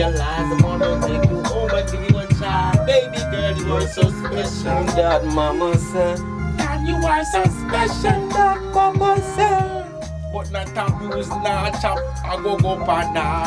realize I wanna take you home and give you a child. Baby girl, you are so special. That mama said. And you are so special. That mama said. But not a bruise, nah chop, I go go partner.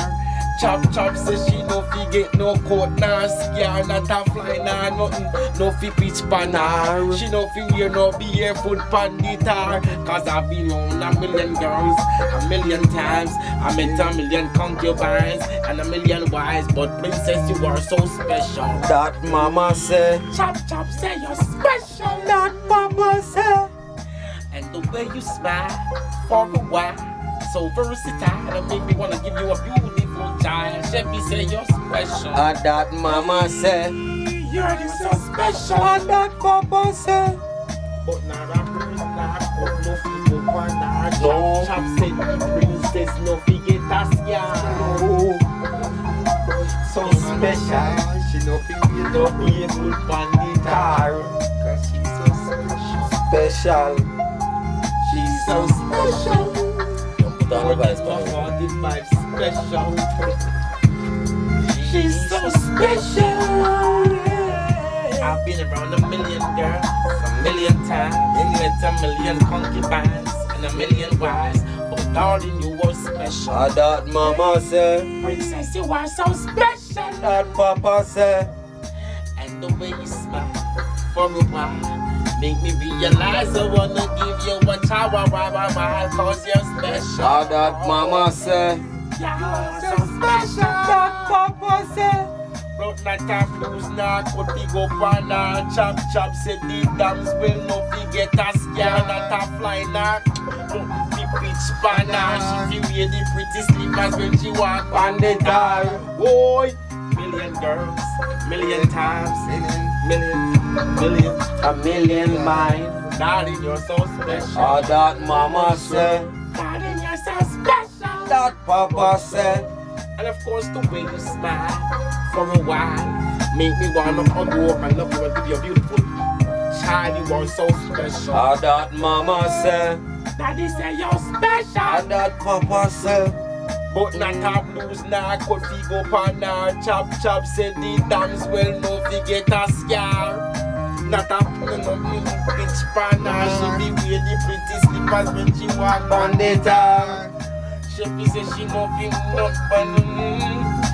Chop chop say she no fi get no coat nah scare, not a fly nah nothing, no fi pitch pan her. She no fi wear no barefoot pan the tar. Cause I've been on a million girls, a million times. I met a million concubines and a million wives, but princess you are so special. That mama say. Chop chop say you're special. That papa say. And the way you smile for a while, so versatile, and make me wanna give you a beautiful child. Chevy say you're special. Ah, that mama said. You're so special. Ah, that papa said. But not a bruise, not a cut, no people want not No. chop chop say the princess no forget a scare. Oh, So special, she no feel no beautiful pan the tar. Cause she's so special. special. She's so special. Put on the vibes, For man. all the vibes special. I've been around a million girls, a million times, met a million concubines and a million wives. But darling, you were special. Ah, that mama said. Princess, you are so special. That papa said. And the way you smile for a while make me realize I wanna give you a child, why, why, cause you're special. Ah, that mama said. You're so special. That papa said. Not a blues, nah, could be go pan, nah, chop, chop, say the dams will no forget a scare, not a fly, nah. The pitch pan, nah, she feel wear the pretty slippers when she walk on the tar. Boy, million girls, million times, million, million, A million mine. darling, you're so special. Ah, that mama said. Darling, you're so special. That papa said. And of course, the way you smile for a while make me wanna hug you up and love you and give you a beautiful child. You are so special. Ah, that mama said. Daddy say you're special. that papa said. But not a blues, nah, could fi go pan, chop chop, say the dance well, no forget a scar. Not a no, no, no, bitch pan, nah, she be wear the pretty slippers when she walk on the tar. She be say she no feel not.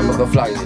I'm gonna fly.